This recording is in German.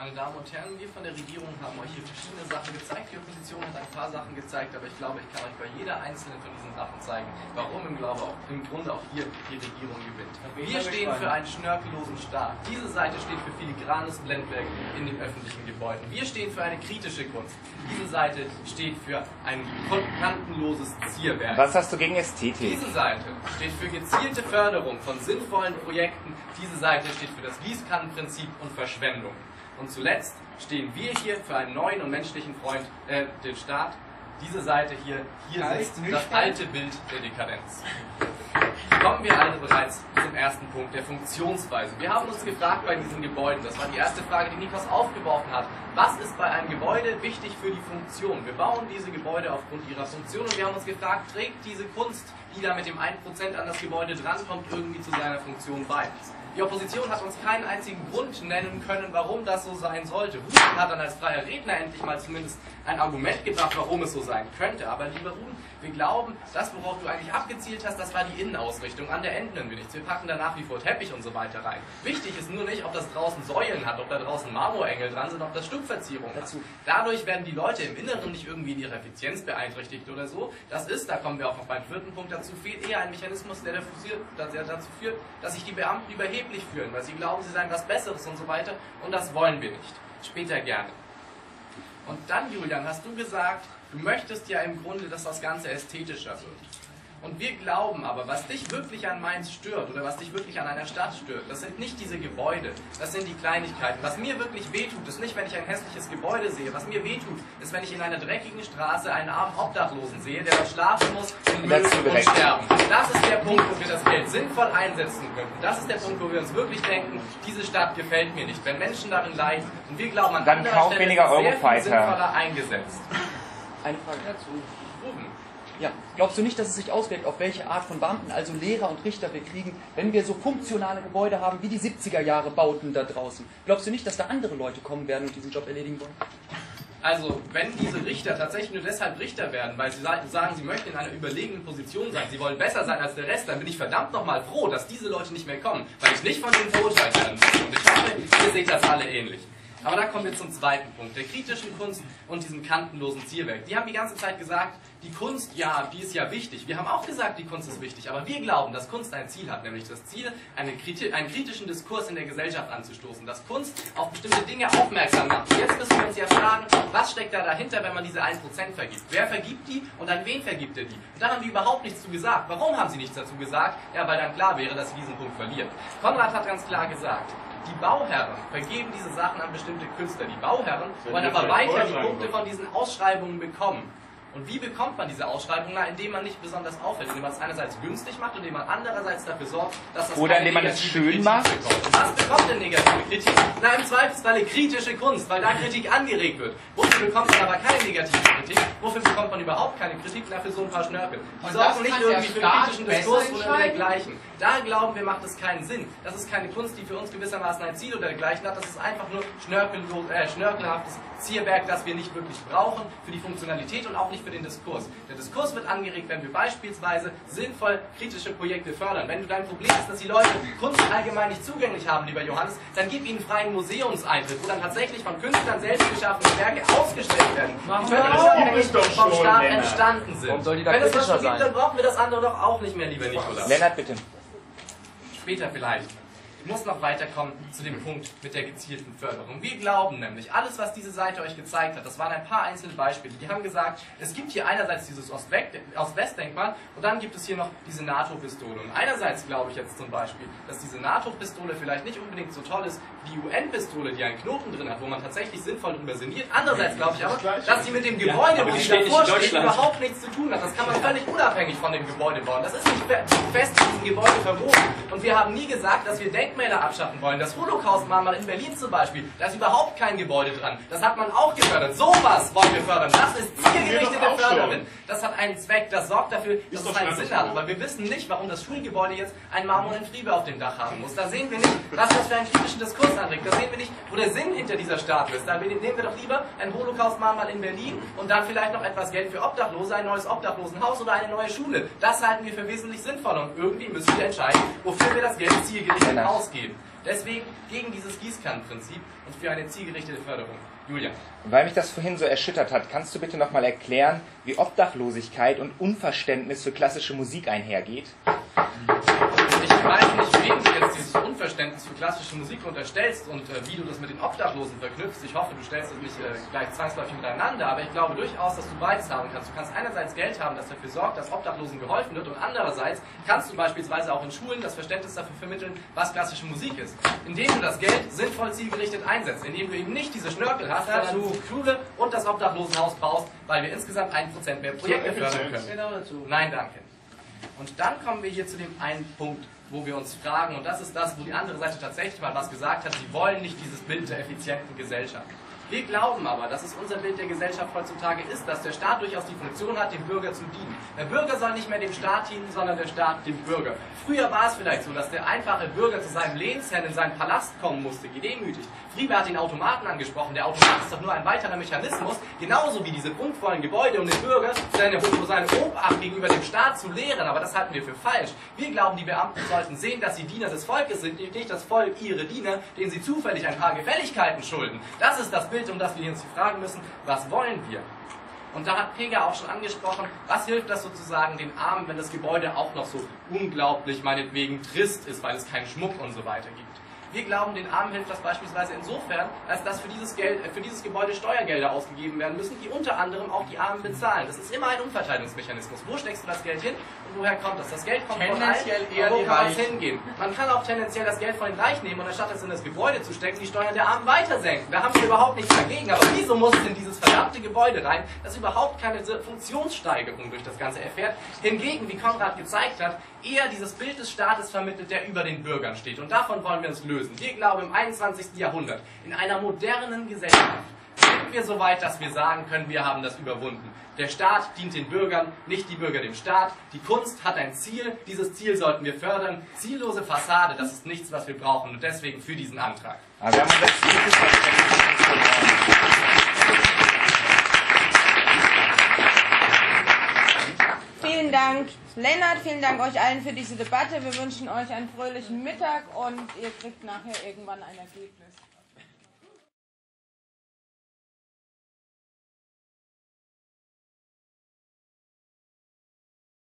Meine Damen und Herren, wir von der Regierung haben euch hier verschiedene Sachen gezeigt. Die Opposition hat ein paar Sachen gezeigt, aber ich glaube, ich kann euch bei jeder einzelnen von diesen Sachen zeigen, warum im, glaube auch, im Grunde auch hier die Regierung gewinnt. Wir stehen für einen schnörkellosen Staat. Diese Seite steht für filigranes Blendwerk in den öffentlichen Gebäuden. Wir stehen für eine kritische Kunst. Diese Seite steht für ein kantenloses Zierwerk. Was hast du gegen Ästhetik? Diese Seite steht für gezielte Förderung von sinnvollen Projekten. Diese Seite steht für das Gießkannenprinzip und Verschwendung. Und zuletzt stehen wir hier für einen neuen und menschlichen Freund, äh, den Staat. Diese Seite hier, hier sitzt das alte Bild der Dekadenz. Kommen wir also bereits zum ersten Punkt, der Funktionsweise. Wir haben uns gefragt bei diesen Gebäuden, das war die erste Frage, die Nikos aufgeworfen hat, was ist bei einem Gebäude wichtig für die Funktion? Wir bauen diese Gebäude aufgrund ihrer Funktion und wir haben uns gefragt, trägt diese Kunst, die da mit dem 1% an das Gebäude drankommt, irgendwie zu seiner Funktion bei? Die Opposition hat uns keinen einzigen Grund nennen können, warum das so sein sollte. Ruben hat dann als freier Redner endlich mal zumindest ein Argument gebracht, warum es so sein könnte. Aber lieber Ruben, wir glauben, das, worauf du eigentlich abgezielt hast, das war die Innenausrichtung. An der Enden wir nichts. Wir packen da nach wie vor Teppich und so weiter rein. Wichtig ist nur nicht, ob das draußen Säulen hat, ob da draußen Marmorengel dran sind, ob das Stuckverzierung hat. Dadurch werden die Leute im Inneren nicht irgendwie in ihrer Effizienz beeinträchtigt oder so. Das ist, da kommen wir auch noch beim vierten Punkt dazu, fehlt eher ein Mechanismus, der dazu führt, dass sich die Beamten überheblich fühlen, weil sie glauben, sie seien was Besseres und so weiter. Und das wollen wir nicht. Später gerne. Und dann, Julian, hast du gesagt, du möchtest ja im Grunde, dass das Ganze ästhetischer wird. Und wir glauben aber, was dich wirklich an Mainz stört oder was dich wirklich an einer Stadt stört, das sind nicht diese Gebäude, das sind die Kleinigkeiten. Was mir wirklich wehtut, ist nicht, wenn ich ein hässliches Gebäude sehe. Was mir wehtut, ist, wenn ich in einer dreckigen Straße einen armen Obdachlosen sehe, der dort schlafen muss und Müll und sterben. Das ist der Punkt, wo wir das Geld sinnvoll einsetzen können. Das ist der Punkt, wo wir uns wirklich denken, diese Stadt gefällt mir nicht. Wenn Menschen darin leiden und wir glauben, an Dann anderer Stelle weniger sehr Eurofighter. viel sinnvoller eingesetzt. Eine Frage dazu. Ruben. Ja, glaubst du nicht, dass es sich auswirkt, auf welche Art von Beamten, also Lehrer und Richter wir kriegen, wenn wir so funktionale Gebäude haben wie die 70er Jahre Bauten da draußen? Glaubst du nicht, dass da andere Leute kommen werden und diesen Job erledigen wollen? Also, wenn diese Richter tatsächlich nur deshalb Richter werden, weil sie sa- sagen, sie möchten in einer überlegenen Position sein, sie wollen besser sein als der Rest, dann bin ich verdammt nochmal froh, dass diese Leute nicht mehr kommen, weil ich nicht von denen verurteilt werden muss. Und ich hoffe, ihr seht das alle ähnlich. Aber da kommen wir zum zweiten Punkt, der kritischen Kunst und diesem kantenlosen Zierwerk. Die haben die ganze Zeit gesagt, die Kunst, ja, die ist ja wichtig. Wir haben auch gesagt, die Kunst ist wichtig, aber wir glauben, dass Kunst ein Ziel hat, nämlich das Ziel, einen kritischen Diskurs in der Gesellschaft anzustoßen, dass Kunst auf bestimmte Dinge aufmerksam macht. Jetzt müssen wir uns ja fragen, was steckt da dahinter, wenn man diese 1% vergibt? Wer vergibt die und an wen vergibt er die? Und da haben die überhaupt nichts zu gesagt. Warum haben sie nichts dazu gesagt? Ja, weil dann klar wäre, dass sie diesen Punkt verlieren. Konrad hat ganz klar gesagt, die Bauherren vergeben diese Sachen an bestimmte Künstler. Die Bauherren wollen aber weiter die Punkte von diesen Ausschreibungen bekommen. Und wie bekommt man diese Ausschreibung? Na, indem man nicht besonders auffällt, indem man es einerseits günstig macht und indem man andererseits dafür sorgt, dass das Oder indem man es schön Kritik macht. bekommt. Was bekommt denn negative Kritik? Na, im Zweifelsfalle kritische Kunst, weil da Kritik angeregt wird. Wofür bekommt man aber keine negative Kritik? Wofür bekommt man überhaupt keine Kritik? Na, für so ein paar Schnörkel. Die Und sorgen das nicht kann der irgendwie für Staat kritischen besser Diskurs oder entscheiden? dergleichen. Da glauben wir, macht es keinen Sinn. Das ist keine Kunst, die für uns gewissermaßen ein Ziel oder dergleichen hat. Das ist einfach nur äh, schnörkelhaftes Zierwerk, das wir nicht wirklich brauchen für die Funktionalität und auch nicht für den Diskurs. Der Diskurs wird angeregt, wenn wir beispielsweise sinnvoll kritische Projekte fördern. Wenn du dein Problem ist, dass die Leute Kunst allgemein nicht zugänglich haben, lieber Johannes, dann gib ihnen freien Museumseintritt, wo dann tatsächlich von Künstlern selbst geschaffene Werke ausgestellt werden. Die auf, unabhängig ist doch vom schon, Staat Lennart. entstanden sind. Warum soll die da Wenn es das so gibt, dann brauchen wir das andere doch auch nicht mehr, lieber Nikolaus. Lennart, bitte. Später vielleicht. Ich muss noch weiterkommen zu dem Punkt mit der gezielten Förderung. Wir glauben nämlich, alles, was diese Seite euch gezeigt hat, das waren ein paar einzelne Beispiele. Die haben gesagt, es gibt hier einerseits dieses Ost-West- Ost-West-Denkmal und dann gibt es hier noch diese NATO-Pistole. Und einerseits glaube ich jetzt zum Beispiel, dass diese NATO-Pistole vielleicht nicht unbedingt so toll ist wie die UN-Pistole, die einen Knoten drin hat, wo man tatsächlich sinnvoll drüber sinniert. Andererseits glaube ich aber, dass sie mit dem Gebäude, wo die davor steht, überhaupt nichts zu tun hat. Das kann man völlig unabhängig von dem Gebäude bauen. Das ist nicht fe- fest in diesem Gebäude verboten. Und wir haben nie gesagt, dass wir Denkmäler abschaffen wollen. Das Holocaust-Mahnmal in Berlin zum Beispiel, da ist überhaupt kein Gebäude dran. Das hat man auch gefördert. Sowas wollen wir fördern. Das ist zielgerichtete. Förderin. Das hat einen Zweck, das sorgt dafür, dass es einen schon Sinn hat. Aber wir wissen nicht, warum das Schulgebäude jetzt einen marmornen Friebe auf dem Dach haben muss. Da sehen wir nicht, was das für einen kritischen Diskurs anregt. Da sehen wir nicht, wo der Sinn hinter dieser Statue ist. Da nehmen wir doch lieber ein Holocaust-Mahnmal in Berlin und dann vielleicht noch etwas Geld für Obdachlose, ein neues Obdachlosenhaus oder eine neue Schule. Das halten wir für wesentlich sinnvoller und irgendwie müssen wir entscheiden, wofür wir das Geld zielgerichtet Genau. Ausgeben. Deswegen gegen dieses Gießkannenprinzip und für eine zielgerichtete Förderung. Julia. Weil mich das vorhin so erschüttert hat, kannst du bitte nochmal erklären, wie Obdachlosigkeit und Unverständnis für klassische Musik einhergeht? Ich weiß nicht, wem du jetzt dieses Unverständnis für klassische Musik unterstellst und äh, wie du das mit den Obdachlosen verknüpfst. Ich hoffe, du stellst das nicht äh, gleich zwangsläufig miteinander, aber ich glaube durchaus, dass du beides haben kannst. Du kannst einerseits Geld haben, das dafür sorgt, dass Obdachlosen geholfen wird und andererseits kannst du beispielsweise auch in Schulen das Verständnis dafür vermitteln, was klassische Musik ist. Indem du das Geld sinnvoll zielgerichtet einsetzt, indem du eben nicht diese Schnörkel hast, du Schule und das Obdachlosenhaus baust, weil wir insgesamt 1% mehr Projekte fördern können. Nein, danke. Und dann kommen wir hier zu dem einen Punkt, wo wir uns fragen, und das ist das, wo die andere Seite tatsächlich mal was gesagt hat, sie wollen nicht dieses Bild der effizienten Gesellschaft. Wir glauben aber, dass es unser Bild der Gesellschaft heutzutage ist, dass der Staat durchaus die Funktion hat, dem Bürger zu dienen. Der Bürger soll nicht mehr dem Staat dienen, sondern der Staat dem Bürger. Früher war es vielleicht so, dass der einfache Bürger zu seinem Lehnsherrn in seinen Palast kommen musste, gedemütigt. Frieber hat den Automaten angesprochen. Der Automat ist doch nur ein weiterer Mechanismus, genauso wie diese prunkvollen Gebäude, um den Bürger seine, seine Obacht gegenüber dem Staat zu lehren. Aber das halten wir für falsch. Wir glauben, die Beamten sollten sehen, dass sie Diener des Volkes sind, nicht das Volk ihre Diener, denen sie zufällig ein paar Gefälligkeiten schulden. Das ist das Bild, um das wir uns fragen müssen, was wollen wir? Und da hat Pega auch schon angesprochen, was hilft das sozusagen den Armen, wenn das Gebäude auch noch so unglaublich meinetwegen trist ist, weil es keinen Schmuck und so weiter gibt. Wir glauben, den Armen hilft das beispielsweise insofern, als dass für dieses, Geld, äh, für dieses Gebäude Steuergelder ausgegeben werden müssen, die unter anderem auch die Armen bezahlen. Das ist immer ein Umverteilungsmechanismus. Wo steckst du das Geld hin und woher kommt das? Das Geld kommt Tendenziell von eher allen, wo die kann es hingehen? Man kann auch tendenziell das Geld von den Reichen nehmen und anstatt es in das Gebäude zu stecken, die Steuern der Armen weiter senken. Da haben wir überhaupt nichts dagegen. Aber wieso muss es in dieses verdammte Gebäude rein, das überhaupt keine Funktionssteigerung durch das Ganze erfährt? Hingegen, wie Konrad gezeigt hat, eher dieses Bild des Staates vermittelt, der über den Bürgern steht. Und davon wollen wir uns lösen. Wir glauben, im 21. Jahrhundert, in einer modernen Gesellschaft, sind wir so weit, dass wir sagen können, wir haben das überwunden. Der Staat dient den Bürgern, nicht die Bürger dem Staat. Die Kunst hat ein Ziel, dieses Ziel sollten wir fördern. Ziellose Fassade, das ist nichts, was wir brauchen. Und deswegen für diesen Antrag. Aber wir haben Vielen Dank, Lennart. Vielen Dank euch allen für diese Debatte. Wir wünschen euch einen fröhlichen Mittag und ihr kriegt nachher irgendwann ein Ergebnis.